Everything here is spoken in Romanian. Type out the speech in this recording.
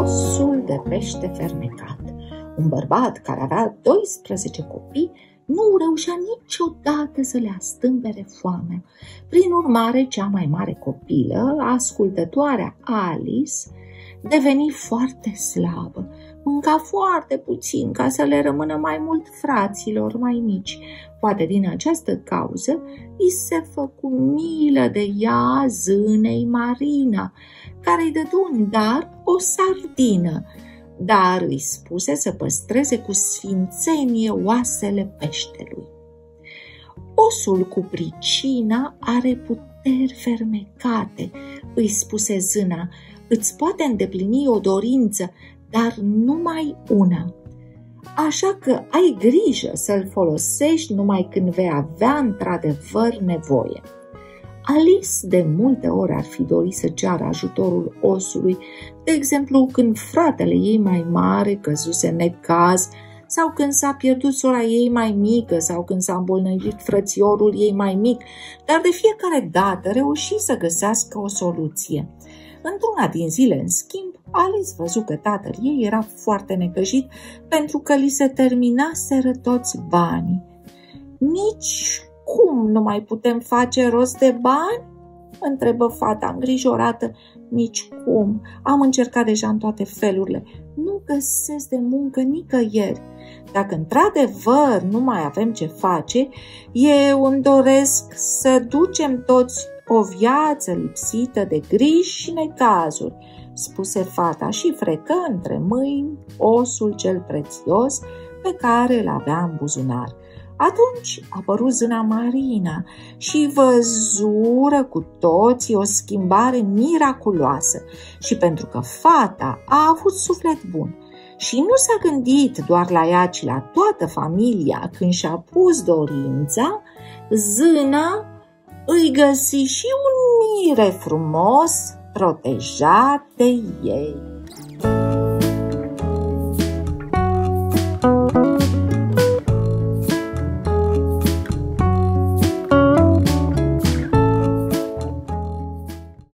Osul de pește fermecat. Un bărbat care avea 12 copii nu reușea niciodată să le astâmpere foamea. Prin urmare, cea mai mare copilă, ascultătoarea Alice, deveni foarte slabă. Mânca foarte puțin ca să le rămână mai mult fraților mai mici. Poate din această cauză i se făcu milă de ea zânei Marina, care îi dădu în dar o sardină, dar îi spuse să păstreze cu sfințenie oasele peștelui. Osul cu pricina are puteri fermecate, îi spuse zâna, îți poate îndeplini o dorință, dar numai una. Așa că ai grijă să-l folosești numai când vei avea într-adevăr nevoie. Alice de multe ori ar fi dorit să ceară ajutorul osului, de exemplu când fratele ei mai mare căzuse în necaz sau când s-a pierdut sora ei mai mică sau când s-a îmbolnăvit frățiorul ei mai mic, dar de fiecare dată reuși să găsească o soluție. Într-una din zile, în schimb, Alice văzut că tatăl ei era foarte necăjit pentru că li se terminaseră toți banii. Nici cum nu mai putem face rost de bani? întrebă fata îngrijorată. Nici cum. Am încercat deja în toate felurile. Nu găsesc de muncă nicăieri. Dacă într-adevăr nu mai avem ce face, eu îmi doresc să ducem toți o viață lipsită de griji și necazuri, spuse fata și frecă între mâini osul cel prețios pe care îl avea în buzunar. Atunci a apărut zâna Marina și văzură cu toții o schimbare miraculoasă și pentru că fata a avut suflet bun și nu s-a gândit doar la ea, ci la toată familia când și-a pus dorința, zâna îi găsi și un mire frumos protejat de ei.